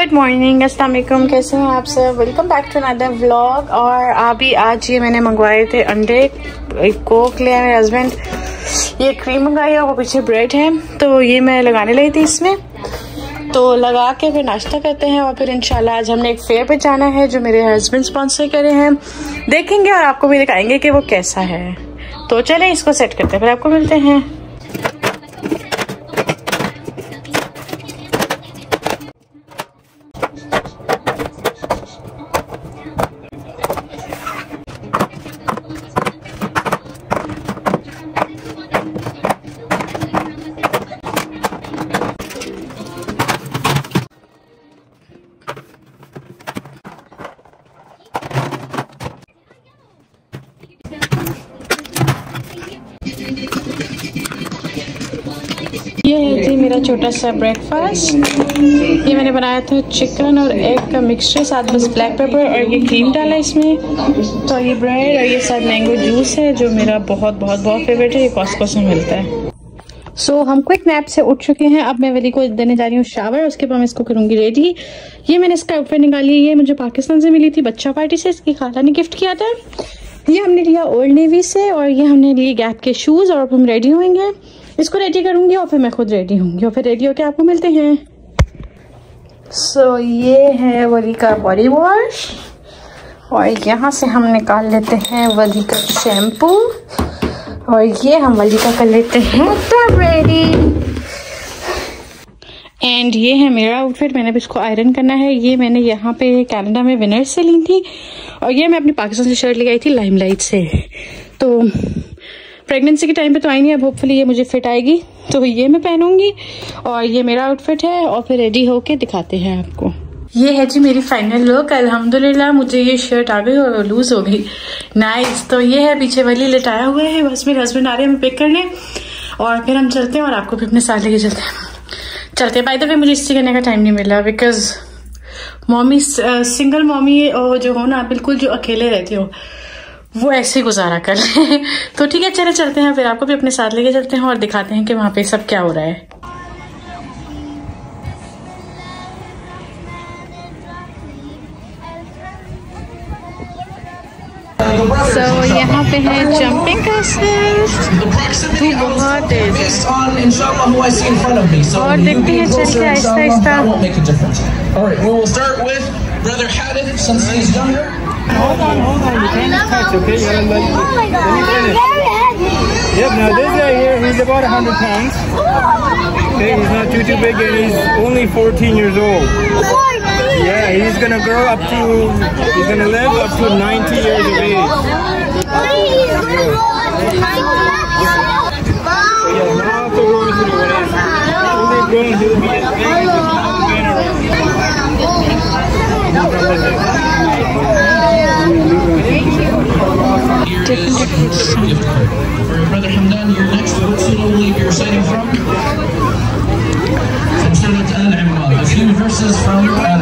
Good morning अस्सलाम कैसे हैं आप सब? Welcome back to another vlog और अभी आज ये मैंने मंगवाए थे अंडे, एक कोक लिया मेरे हस्बैंड ये क्रीम मंगाई है वो पीछे ब्रेड है तो ये मैं लगाने लगी थी इसमें. तो लगा के फिर नाश्ता करते हैं और फिर इंशाल्लाह आज हमने एक फेयर पे जाना है जो मेरे हस्बैंड स्पॉन्सर करे हैं. देखेंगे और आपको भी दिखाएँगे कि वो कैसा है. तो चले, इसको सेट करते हैं, फिर आपको मिलते हैं. जी मेरा छोटा सा ब्रेकफास्ट ये मैंने बनाया था चिकन और एग का मिक्सचर साथ बस ब्लैक पेपर और ये क्रीम डाला इसमें। तो ये ब्रेड और ये साथ मैंगो जूस है जो मेरा बहुत बहुत बहुत फेवरेट है ये कॉस्को से मिलता है। सो so, हम क्विक नैप से उठ चुके हैं। अब मैं वली को देने जा रही हूँ शावर उसके बाद मैं इसको करूँगी रेडी ये मैंने इसका आउटफिट निकाली है ये मुझे पाकिस्तान से मिली थी बच्चा पार्टी से इसकी खाला ने गिफ्ट किया था। ये हमने लिया ओल्ड नेवी से और ये हमने लिए गैप के शूज़ और अब हम रेडी होंगे। इसको रेडी करूँगी और फिर मैं खुद रेडी होंगी और फिर रेडी होके आपको मिलते हैं। सो so, ये है वली का बॉडी वॉश और यहाँ से हम निकाल लेते हैं वली का शैम्पू और ये हम वली का कर लेते हैं तब रेडी एंड ये है मेरा आउटफिट मैंने भी इसको आयरन करना है। ये मैंने यहाँ पे कनाडा में विनर्स से ली थी और ये मैं अपनी पाकिस्तान से शर्ट लेके आई थी लाइमलाइट से। तो प्रेगनेंसी के टाइम पे तो आई नहीं, अब होपफुली ये मुझे फिट आएगी तो ये मैं पहनूँगी और ये मेरा आउटफिट है और फिर रेडी होके दिखाते हैं आपको। ये है जी मेरी फाइनल लुक अल्हम्दुलिल्लाह मुझे ये शर्ट आ गई और लूज हो गई। नाइस तो ये है, पीछे वाली लटाया हुआ है, बस मेरे हस्बैंड आ रहे हैं पिक करने। और फिर हम चलते हैं और आपको भी अपने साथ लेके चलते हैं। चलते बाय द वे मुझे इससे करने का टाइम नहीं मिला बिकॉज़ मॉमी सिंगल मॉमी जो हो ना, बिल्कुल जो अकेले रहती हो वो ऐसे गुजारा कर ले तो ठीक है चले चलते हैं फिर आपको भी अपने साथ लेके चलते हैं और दिखाते हैं कि वहाँ पे सब क्या हो रहा है। सो so, यहाँ पे है जंपिंग बहुत तेज। है और देखते हैं चल के Aahista Aahista Hold on, hold on. You can't touch, okay? You gotta let Oh my god. Yep, now this guy here, he's about 100 pounds. Okay, he's not too, too big and he's only 14 years old. Yeah, he's gonna grow up to, he's gonna live up to 90 years of age. Yeah, now after going through whatever. Only grown, he'll be as big as a small banner. different different For Brother Hamdan, your next person will leave your sighting from from Surah Al Imran. A few verses from Al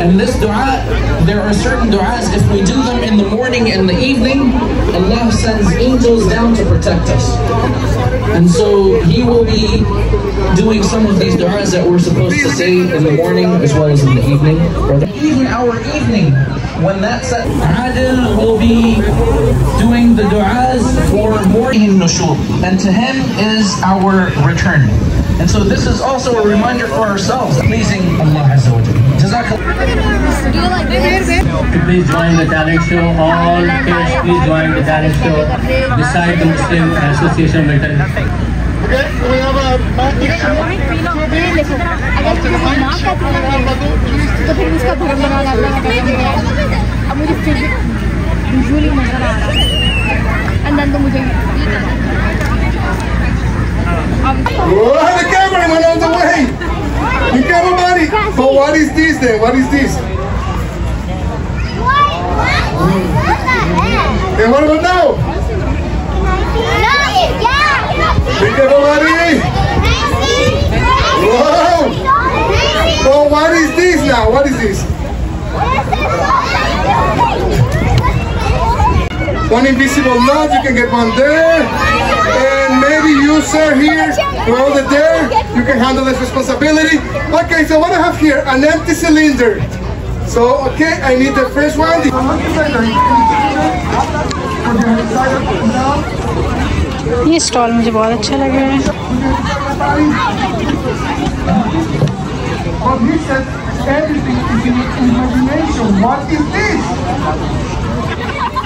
and this dua, there are certain du'as, if we do them in the morning and the evening, Allah sends angels down to protect us. And so He will be doing some of these du'as that we're supposed to say in the morning as well as in the evening. Even our evening when that's at Adil will be doing the du'as for morning nushur. And to him is our return. And so this is also a reminder for ourselves, pleasing Allah Azza wa Please join the talent show. All kids, please join the talent show. Beside the Muslim Association Metal. Okay, we have a तो है अंदर तो मुझे अब what is this then? What is this? And what about now? Be careful, buddy. Wow. So what is this now? What is this? One invisible knot, you can get one there. And maybe you, sir, here, to hold it there. You can handle this responsibility. Okay, so what I have here, an empty cylinder. So, okay, I need the first one. ये stall मुझे बहुत अच्छा लग रहा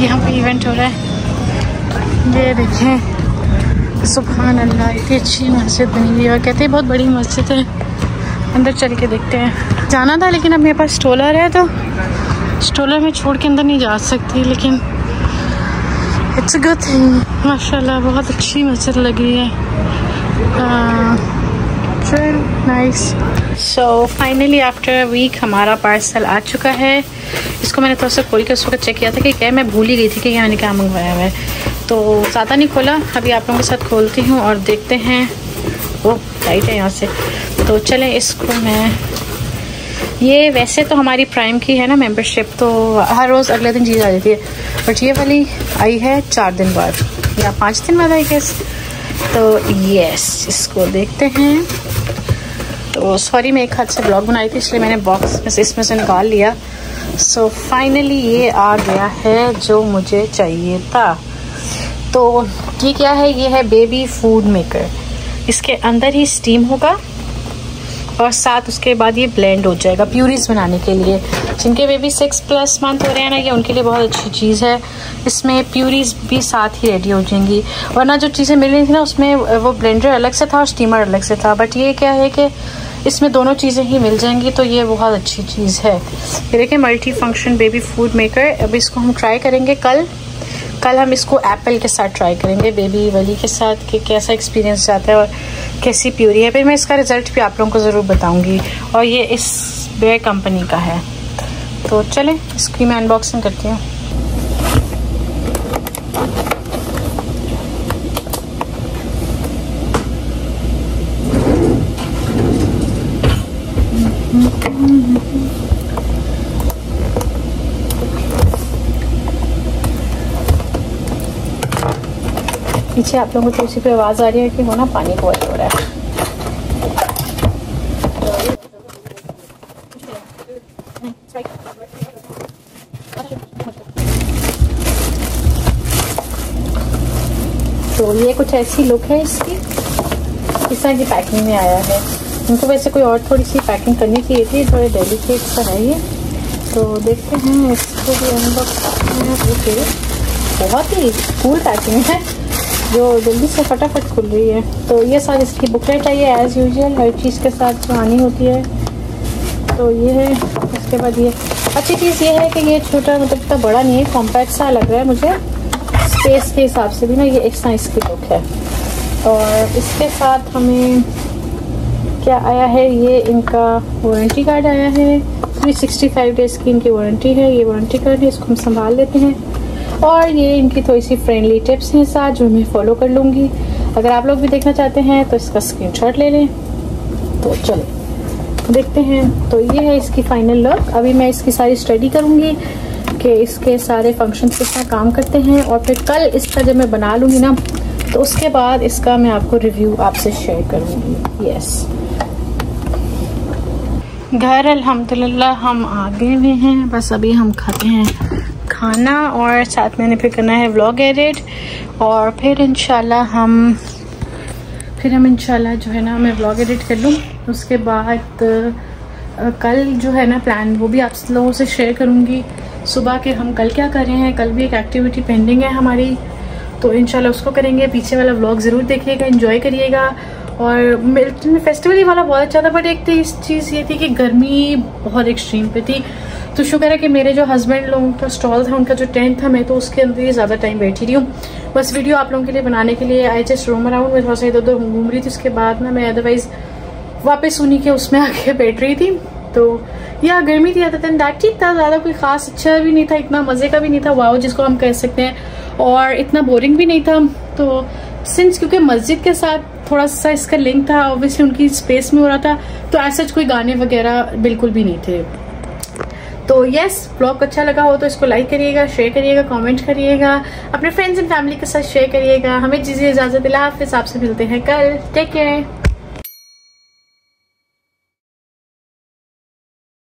यहाँ पे event हो रहा है। ये देखें। सुबहान अल्लाह इतनी अच्छी मस्जिद बनी हुई है। और कहते हैं बहुत बड़ी मस्जिद है। अंदर चल के देखते हैं। जाना था, लेकिन अब मेरे पास स्टोलर है तो स्टोलर में छोड़ के अंदर नहीं जा सकती, लेकिन इट्स गुड थिंग माशाल्लाह, बहुत अच्छी मस्जिद लगी है। Nice so finally after a week हमारा पार्सल आ चुका है। इसको मैंने थोड़ा सा खोल के उस वक्त चेक किया था कि क्या मैं भूल ही गई थी कि मैंने क्या मंगवाया हुआ है। तो ज़्यादा नहीं खोला। अभी आप लोगों के साथ खोलती हूँ और देखते हैं। वो टाइट है यहाँ से। तो चलें, इसको मैं ये वैसे तो हमारी प्राइम की है ना मेंबरशिप तो हर रोज़ अगले दिन चीज़ आ जाती है। बट ये वाली आई है चार दिन बाद, या पाँच दिन बाद आई गेस तो यस इसको देखते हैं। तो सॉरी मैं एक हाथ से ब्लॉग बनाई थी इसलिए मैंने बॉक्स में से इसमें से निकाल लिया। सो so, फाइनली ये आ गया है जो मुझे चाहिए था। तो ये क्या है? ये है बेबी फ़ूड मेकर इसके अंदर ही स्टीम होगा और साथ उसके बाद ये ब्लेंड हो जाएगा प्यूरीज बनाने के लिए। जिनके बेबी सिक्स प्लस मंथ हो रहे हैं ना ये उनके लिए बहुत अच्छी चीज़ है। इसमें प्यूरीज भी साथ ही रेडी हो जाएँगी। वरना जो चीज़ें मिल रही थी ना उसमें वो ब्लेंडर अलग से था और स्टीमर अलग से था। बट ये क्या है कि इसमें दोनों चीज़ें ही मिल जाएँगी तो ये बहुत अच्छी चीज़ है। ये देखिए multi function baby food maker अब इसको हम ट्राई करेंगे कल। कल हम इसको एप्पल के साथ ट्राई करेंगे बेबी वली के साथ, कि कैसा एक्सपीरियंस जाता है और कैसी प्यूरी है। फिर मैं इसका रिज़ल्ट भी आप लोगों को ज़रूर बताऊँगी। और ये इस बेयर कंपनी का है। तो चलें इसकी मैं अनबॉक्सिंग करती हूँ। पीछे आप लोगों को तो उसी पे आवाज़ आ रही है कि वो ना पानी बॉयल हो रहा है। तो ये कुछ ऐसी लुक है इसकी, इस तरह की पैकिंग में आया है। इनको वैसे कोई और थोड़ी सी पैकिंग करनी चाहिए थी, थोड़े डेलीकेट सा है ये। तो देखते हैं इसको भी अनबॉक्स बहुत ही कूल पैकिंग है, जो जल्दी से फटाफट खुल रही है। तो ये सारी इसकी बुकलेट है, ये एज़ यूजल हर चीज़ के साथ जो आनी होती है। तो ये है, उसके बाद ये, अच्छी चीज़ ये है कि ये छोटा मतलब इतना बड़ा नहीं है कॉम्पैक्ट सा लग रहा है मुझे। स्पेस के हिसाब से भी ना ये एक साइज़ की बुक है। और इसके साथ हमें क्या आया है? ये इनका वारंटी कार्ड आया है। 365 डेज़ की इनकी वारंटी है। ये वारंटी कार्ड है, इसको हम संभाल लेते हैं। और ये इनकी थोड़ी सी फ्रेंडली टिप्स हैं साथ, जो मैं फॉलो कर लूँगी। अगर आप लोग भी देखना चाहते हैं तो इसका स्क्रीनशॉट ले लें। तो चलो, देखते हैं। तो ये है इसकी फाइनल लुक अभी मैं इसकी सारी स्टडी करूँगी कि इसके सारे फ़ंक्शन किस तरह काम करते हैं। और फिर कल इसका जब मैं बना लूँगी ना तो उसके बाद इसका मैं आपको रिव्यू आपसे शेयर करूँगी। यस घर, अल्हम्दुलिल्लाह, हम आ गए हुए हैं। बस अभी हम खाते हैं खाना और साथ मैंने फिर करना है व्लॉग एडिट और फिर इंशाल्लाह हम, फिर हम इंशाल्लाह जो है ना, मैं व्लॉग एडिट कर लूँ। उसके बाद कल जो है ना प्लान वो भी आप लोगों से शेयर करूँगी। सुबह के हम कल क्या कर रहे हैं, कल भी एक एक्टिविटी पेंडिंग है हमारी। तो इनशाला उसको करेंगे। पीछे वाला व्लॉग ज़रूर देखिएगा इंजॉय करिएगा। और मिल्टन में फेस्टिवल वाला बहुत अच्छा था बट एक तो इस चीज़ ये थी कि गर्मी बहुत एक्सट्रीम पे थी। तो शुक्र है कि मेरे जो हस्बैंड लोगों का स्टॉल था, उनका जो टेंट था, मैं तो उसके अंदर ही ज़्यादा टाइम बैठी रही हूँ। बस वीडियो आप लोगों के लिए बनाने के लिए आई जस्ट रोम अराउंड में थोड़ा सा इधर उधर घूम रही थी, उसके बाद ना मैं अदरवाइज़ वापस उन्हीं के उसमें आके बैठ रही थी। तो या गर्मी थी अदर दैट ठीक था, ज़्यादा कोई खास अच्छा भी नहीं था, इतना मज़े का भी नहीं था वाओ जिसको हम कह सकते हैं। और इतना बोरिंग भी नहीं था तो सिंस क्योंकि मस्जिद के साथ थोड़ा सा इसका लिंक था ऑब्वियसली उनकी स्पेस में हो रहा था तो ऐसा कोई गाने वगैरह बिल्कुल भी नहीं थे। तो यस ब्लॉग अच्छा लगा हो तो इसको लाइक करिएगा शेयर करिएगा कमेंट करिएगा, अपने फ्रेंड्स एंड फैमिली के साथ शेयर करिएगा। हमें चीज़ें इजाज़त दिला हाफिज़, आपसे मिलते हैं कल। Take care